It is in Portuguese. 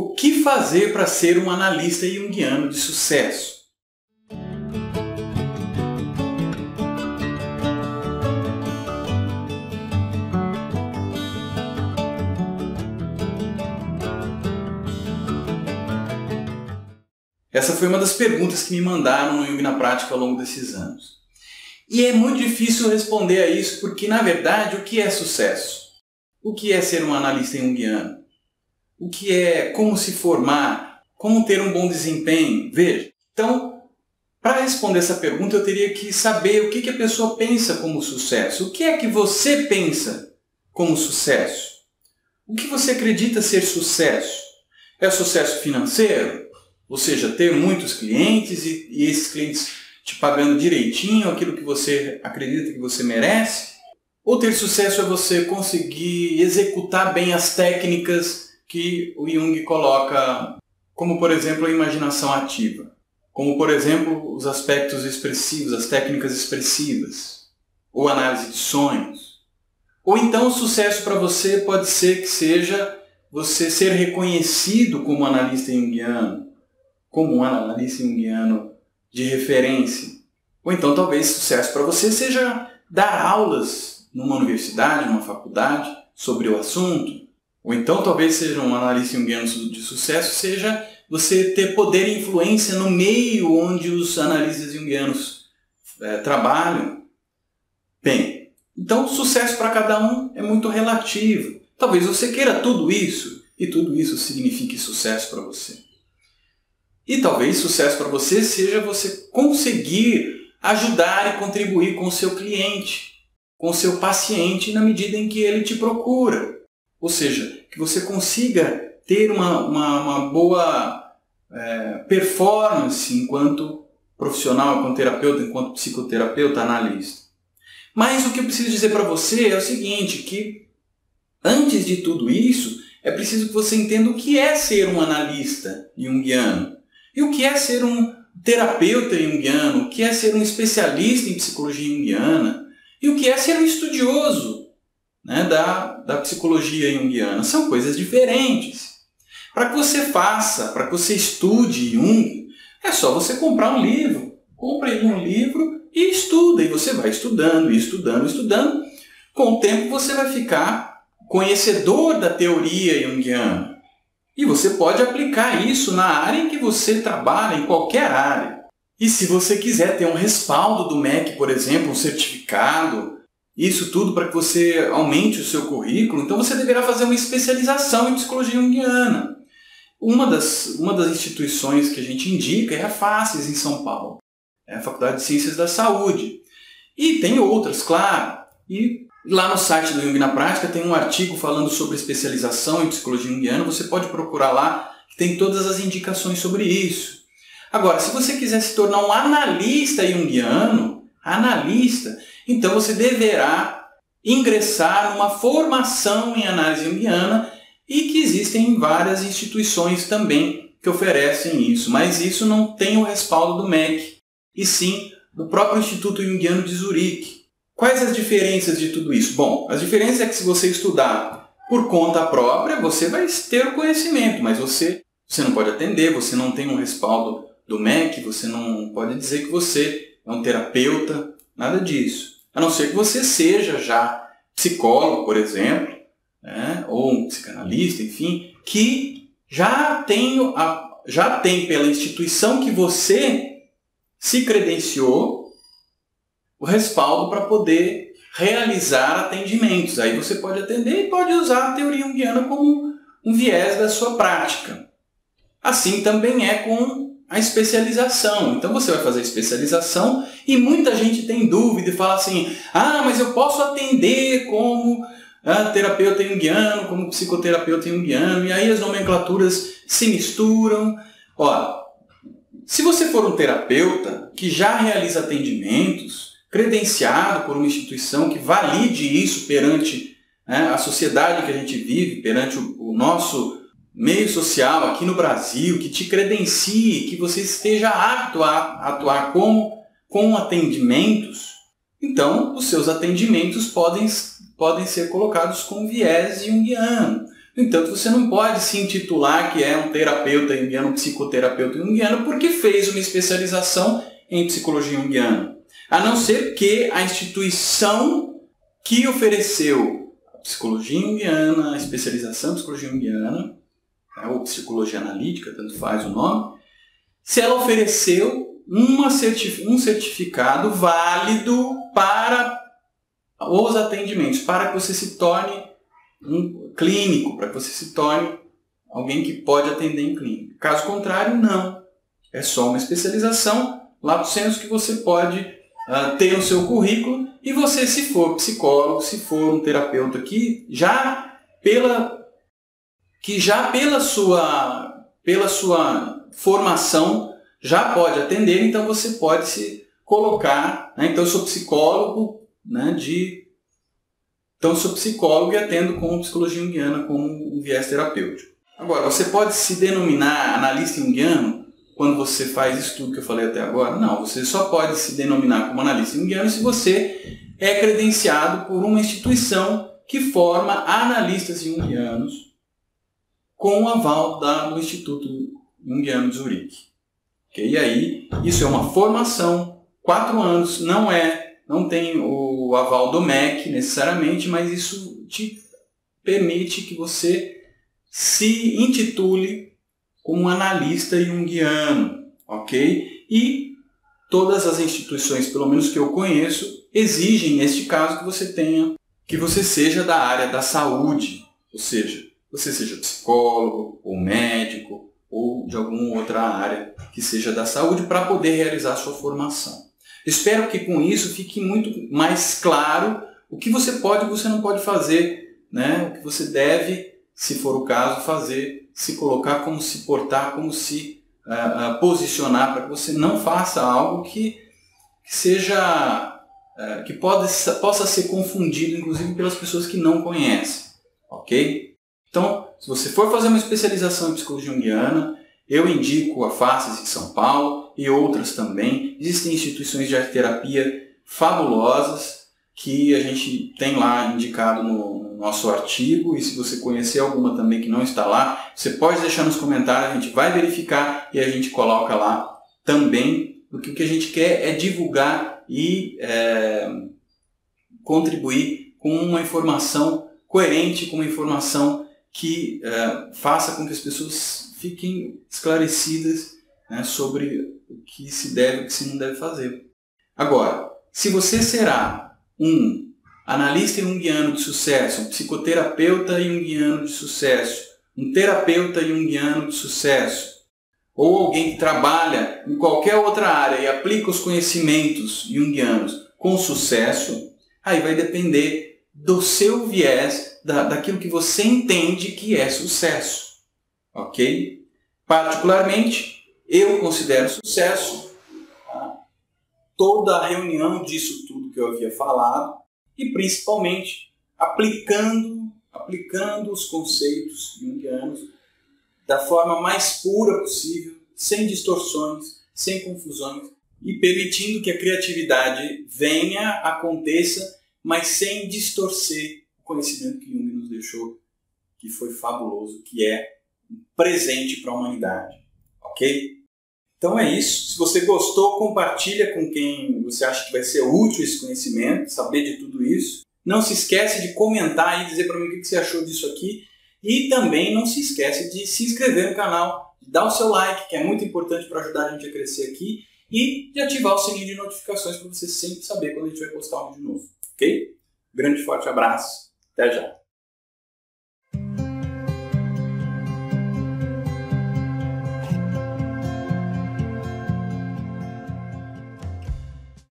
O que fazer para ser um analista junguiano de sucesso? Essa foi uma das perguntas que me mandaram no Jung na Prática ao longo desses anos. E é muito difícil responder a isso porque, na verdade, o que é sucesso? O que é ser um analista junguiano? O que é como se formar? Como ter um bom desempenho? Veja, então, para responder essa pergunta, eu teria que saber o que, que a pessoa pensa como sucesso. O que é que você pensa como sucesso? O que você acredita ser sucesso? É sucesso financeiro? Ou seja, ter muitos clientes e, e esses clientes te pagando direitinho aquilo que você acredita que você merece. Ou ter sucesso é você conseguir executar bem as técnicas que o Jung coloca, como por exemplo a imaginação ativa, como por exemplo os aspectos expressivos, as técnicas expressivas, ou análise de sonhos. Ou então o sucesso para você pode ser que seja você ser reconhecido como analista junguiano, como um analista junguiano de referência. Ou então talvez sucesso para você seja dar aulas numa universidade, numa faculdade sobre o assunto. Ou então talvez seja um analista junguiano de sucesso seja você ter poder e influência no meio onde os analistas junguianos é, trabalham. Bem, então sucesso para cada um é muito relativo. Talvez você queira tudo isso e tudo isso signifique sucesso para você. E talvez sucesso para você seja você conseguir ajudar e contribuir com o seu cliente, com o seu paciente na medida em que ele te procura. Ou seja, que você consiga ter uma, uma, uma boa é, performance enquanto profissional, enquanto terapeuta, enquanto psicoterapeuta, analista. Mas o que eu preciso dizer para você é o seguinte, que antes de tudo isso, é preciso que você entenda o que é ser um analista junguiano. E o que é ser um terapeuta junguiano? O que é ser um especialista em psicologia junguiana? E o que é ser um estudioso né, da, da psicologia junguiana? São coisas diferentes. Para que você faça, para que você estude Jung, é só você comprar um livro. Compre um livro e estuda. E você vai estudando, estudando, estudando. Com o tempo você vai ficar conhecedor da teoria junguiana. E você pode aplicar isso na área em que você trabalha, em qualquer área. E se você quiser ter um respaldo do MEC, por exemplo, um certificado, isso tudo para que você aumente o seu currículo, então você deverá fazer uma especialização em psicologia junguiana. Uma das, uma das instituições que a gente indica é a FACES, em São Paulo, é a Faculdade de Ciências da Saúde. E tem outras, claro. E Lá no site do Jung na Prática tem um artigo falando sobre especialização em psicologia junguiana, você pode procurar lá, tem todas as indicações sobre isso. Agora, se você quiser se tornar um analista junguiano, analista, então você deverá ingressar numa formação em análise junguiana e que existem várias instituições também que oferecem isso, mas isso não tem o respaldo do MEC, e sim do próprio Instituto Junguiano de Zurique. Quais as diferenças de tudo isso? Bom, as diferenças é que se você estudar por conta própria, você vai ter o conhecimento, mas você, você não pode atender, você não tem um respaldo do MEC, você não pode dizer que você é um terapeuta, nada disso. A não ser que você seja já psicólogo, por exemplo, né, ou um psicanalista, enfim, que já tem, a, já tem pela instituição que você se credenciou o respaldo para poder realizar atendimentos. Aí você pode atender e pode usar a teoria junguiana como um viés da sua prática. Assim também é com a especialização. Então você vai fazer especialização e muita gente tem dúvida e fala assim: ah, mas eu posso atender como ah, terapeuta junguiano, como psicoterapeuta junguiano, e aí as nomenclaturas se misturam. Ó, se você for um terapeuta que já realiza atendimentos, credenciado por uma instituição que valide isso perante né, a sociedade que a gente vive, perante o, o nosso meio social aqui no Brasil, que te credencie, que você esteja apto a atuar como, com atendimentos, então os seus atendimentos podem, podem ser colocados com viés junguiano. No entanto, você não pode se intitular que é um terapeuta junguiano, um psicoterapeuta junguiano, porque fez uma especialização em psicologia junguiana. A não ser que a instituição que ofereceu a psicologia junguiana, a especialização em psicologia junguiana, ou psicologia analítica, tanto faz o nome, se ela ofereceu um certificado válido para os atendimentos, para que você se torne um clínico, para que você se torne alguém que pode atender em clínica. Caso contrário, não. É só uma especialização lá do censo que você pode uh, ter no seu currículo e você, se for psicólogo, se for um terapeuta que já pela que já pela sua pela sua formação já pode atender, então você pode se colocar. Né? Então eu sou psicólogo né, de. Então sou psicólogo e atendo com psicologia junguiana como um viés terapêutico. Agora, você pode se denominar analista junguiano quando você faz isso tudo que eu falei até agora? Não, você só pode se denominar como analista junguiano se você é credenciado por uma instituição que forma analistas junguianos com o aval da, do Instituto Junguiano de Zurique. E aí, isso é uma formação, quatro anos, não é, não tem o aval do MEC necessariamente, mas isso te permite que você se intitule como analista junguiano, ok? E todas as instituições, pelo menos que eu conheço, exigem, neste caso, que você tenha, que você seja da área da saúde, ou seja, você seja psicólogo ou médico ou de alguma outra área que seja da saúde para poder realizar sua formação. Espero que com isso fique muito mais claro o que você pode e você não pode fazer, né? o que você deve, se for o caso, fazer, se colocar, como se portar, como se uh, uh, posicionar para que você não faça algo que, que seja uh, que pode, possa ser confundido, inclusive pelas pessoas que não conhecem, ok? Então, se você for fazer uma especialização em psicologia junguiana, eu indico a Faces de São Paulo e outras também. Existem instituições de arte terapia fabulosas que a gente tem lá indicado no nosso artigo e se você conhecer alguma também que não está lá, você pode deixar nos comentários, a gente vai verificar e a gente coloca lá também, porque o que a gente quer é divulgar e é, contribuir com uma informação coerente, com uma informação que uh, faça com que as pessoas fiquem esclarecidas né, sobre o que se deve e o que se não deve fazer. Agora, se você será um analista junguiano de sucesso, um psicoterapeuta junguiano de sucesso, um terapeuta junguiano de sucesso, ou alguém que trabalha em qualquer outra área e aplica os conhecimentos junguianos com sucesso, aí vai depender do seu viés da, daquilo que você entende que é sucesso. Ok? Particularmente, eu considero sucesso tá? toda a reunião disso tudo que eu havia falado e principalmente aplicando, aplicando os conceitos junguianos da forma mais pura possível, sem distorções, sem confusões e permitindo que a criatividade venha, aconteça, mas sem distorcer conhecimento que Jung nos deixou, que foi fabuloso, que é um presente para a humanidade. Ok? Então é isso. Se você gostou, compartilha com quem você acha que vai ser útil esse conhecimento, saber de tudo isso. Não se esquece de comentar e dizer para mim o que você achou disso aqui. E também não se esquece de se inscrever no canal, de dar o seu like, que é muito importante para ajudar a gente a crescer aqui, e de ativar o sininho de notificações para você sempre saber quando a gente vai postar um vídeo novo. Ok? Grande forte abraço. Até já.